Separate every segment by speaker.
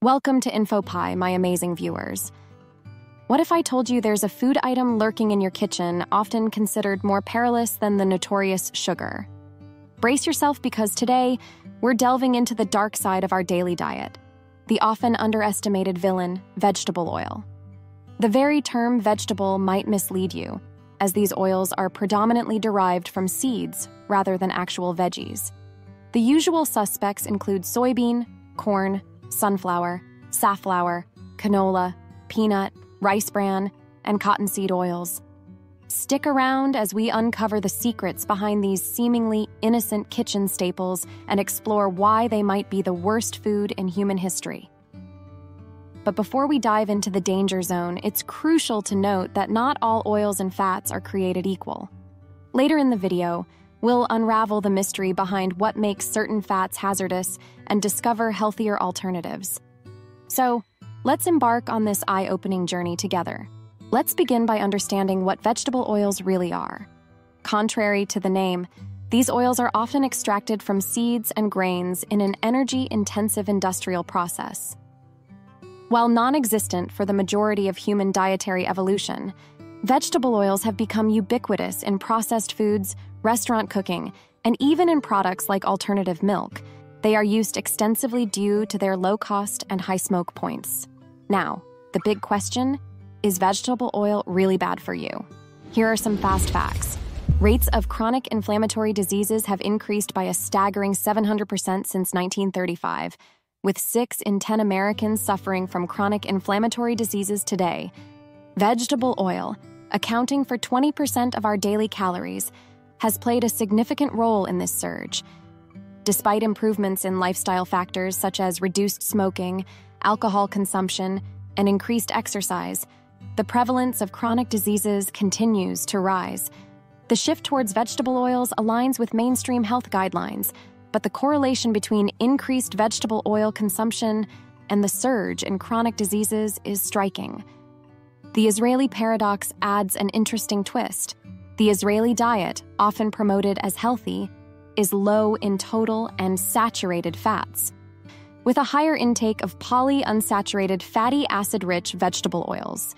Speaker 1: Welcome to InfoPie, my amazing viewers. What if I told you there's a food item lurking in your kitchen, often considered more perilous than the notorious sugar? Brace yourself because today, we're delving into the dark side of our daily diet the often underestimated villain, vegetable oil. The very term vegetable might mislead you, as these oils are predominantly derived from seeds rather than actual veggies. The usual suspects include soybean, corn, sunflower, safflower, canola, peanut, rice bran, and cottonseed oils. Stick around as we uncover the secrets behind these seemingly innocent kitchen staples and explore why they might be the worst food in human history. But before we dive into the danger zone, it's crucial to note that not all oils and fats are created equal. Later in the video, we'll unravel the mystery behind what makes certain fats hazardous and discover healthier alternatives. So, let's embark on this eye opening journey together. Let's begin by understanding what vegetable oils really are. Contrary to the name, these oils are often extracted from seeds and grains in an energy intensive industrial process. While non existent for the majority of human dietary evolution, vegetable oils have become ubiquitous in processed foods, restaurant cooking, and even in products like alternative milk. They are used extensively due to their low cost and high smoke points. Now, the big question is vegetable oil really bad for you? Here are some fast facts. Rates of chronic inflammatory diseases have increased by a staggering 700% since 1935, with 6 in 10 Americans suffering from chronic inflammatory diseases today. Vegetable oil, accounting for 20% of our daily calories, has played a significant role in this surge. Despite improvements in lifestyle factors such as reduced smoking, alcohol consumption, and increased exercise, the prevalence of chronic diseases continues to rise. The shift towards vegetable oils aligns with mainstream health guidelines, but the correlation between increased vegetable oil consumption and the surge in chronic diseases is striking. The Israeli paradox adds an interesting twist. The Israeli diet, often promoted as healthy, is low in total and saturated fats, with a higher intake of polyunsaturated fatty acid rich vegetable oils.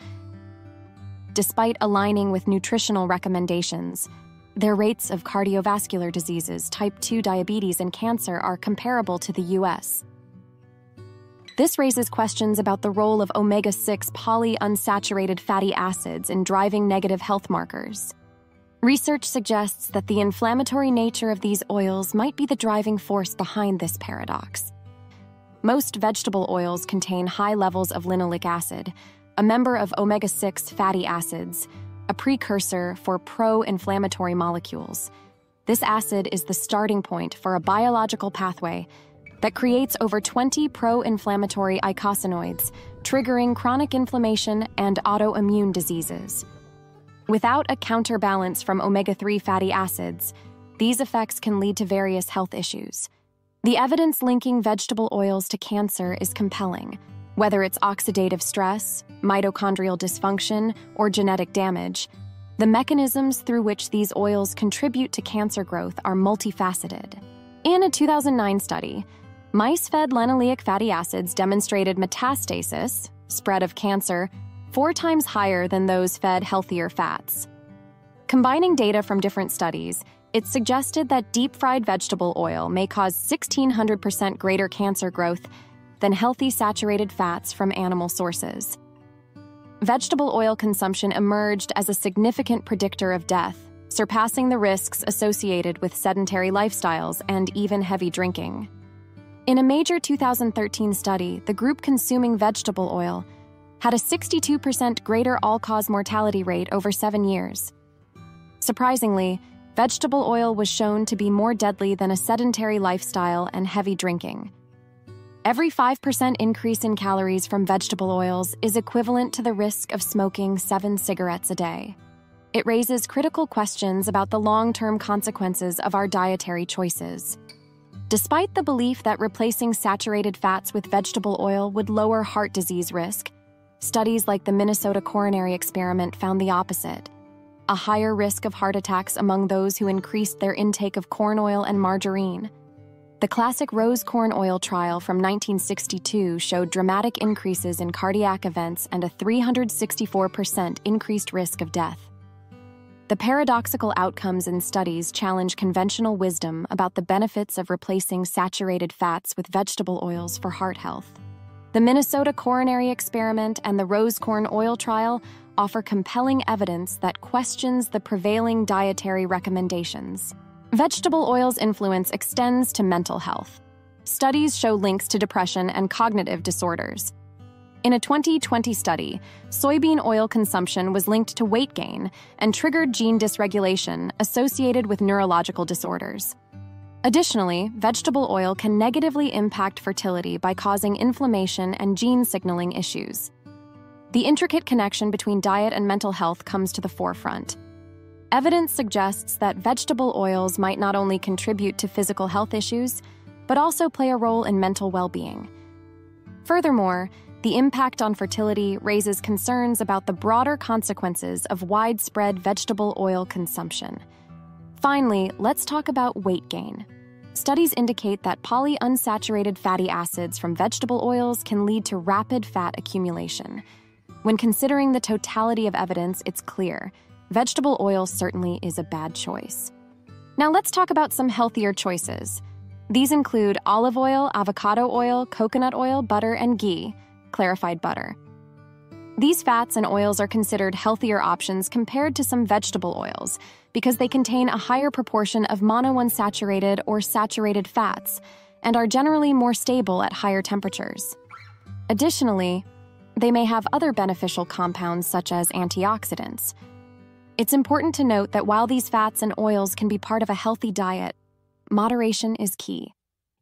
Speaker 1: Despite aligning with nutritional recommendations, their rates of cardiovascular diseases, type 2 diabetes, and cancer are comparable to the US. This raises questions about the role of omega 6 polyunsaturated fatty acids in driving negative health markers. Research suggests that the inflammatory nature of these oils might be the driving force behind this paradox. Most vegetable oils contain high levels of linoleic acid, a member of omega 6 fatty acids, a precursor for pro inflammatory molecules. This acid is the starting point for a biological pathway that creates over 20 pro inflammatory eicosanoids, triggering chronic inflammation and autoimmune diseases. Without a counterbalance from omega 3 fatty acids, these effects can lead to various health issues. The evidence linking vegetable oils to cancer is compelling, whether it's oxidative stress, mitochondrial dysfunction, or genetic damage. The mechanisms through which these oils contribute to cancer growth are multifaceted. In a 2009 study, mice fed linoleic fatty acids demonstrated metastasis, spread of cancer, four times higher than those fed healthier fats. Combining data from different studies, it suggested that deep fried vegetable oil may cause 1,600% greater cancer growth than healthy saturated fats from animal sources. Vegetable oil consumption emerged as a significant predictor of death, surpassing the risks associated with sedentary lifestyles and even heavy drinking. In a major 2013 study, the group consuming vegetable oil had a 62% greater all cause mortality rate over seven years. Surprisingly, vegetable oil was shown to be more deadly than a sedentary lifestyle and heavy drinking. Every 5% increase in calories from vegetable oils is equivalent to the risk of smoking seven cigarettes a day. It raises critical questions about the long term consequences of our dietary choices. Despite the belief that replacing saturated fats with vegetable oil would lower heart disease risk, Studies like the Minnesota Coronary Experiment found the opposite a higher risk of heart attacks among those who increased their intake of corn oil and margarine. The classic rose corn oil trial from 1962 showed dramatic increases in cardiac events and a 364% increased risk of death. The paradoxical outcomes in studies challenge conventional wisdom about the benefits of replacing saturated fats with vegetable oils for heart health. The Minnesota coronary experiment and the rose corn oil trial offer compelling evidence that questions the prevailing dietary recommendations. Vegetable oil's influence extends to mental health. Studies show links to depression and cognitive disorders. In a 2020 study, soybean oil consumption was linked to weight gain and triggered gene dysregulation associated with neurological disorders. Additionally, vegetable oil can negatively impact fertility by causing inflammation and gene signaling issues. The intricate connection between diet and mental health comes to the forefront. Evidence suggests that vegetable oils might not only contribute to physical health issues, but also play a role in mental well being. Furthermore, the impact on fertility raises concerns about the broader consequences of widespread vegetable oil consumption. Finally, let's talk about weight gain. Studies indicate that polyunsaturated fatty acids from vegetable oils can lead to rapid fat accumulation. When considering the totality of evidence, it's clear vegetable oil certainly is a bad choice. Now let's talk about some healthier choices. These include olive oil, avocado oil, coconut oil, butter, and ghee, clarified butter. These fats and oils are considered healthier options compared to some vegetable oils because they contain a higher proportion of monounsaturated or saturated fats and are generally more stable at higher temperatures. Additionally, they may have other beneficial compounds such as antioxidants, it's important to note that while these fats and oils can be part of a healthy diet, moderation is key.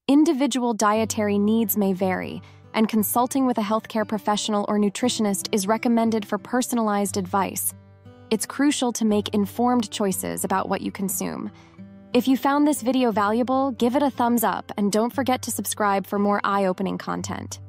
Speaker 1: Individual dietary needs may vary, and consulting with a healthcare professional or nutritionist is recommended for personalized advice. It's crucial to make informed choices about what you consume. If you found this video valuable, give it a thumbs up and don't forget to subscribe for more eye opening content.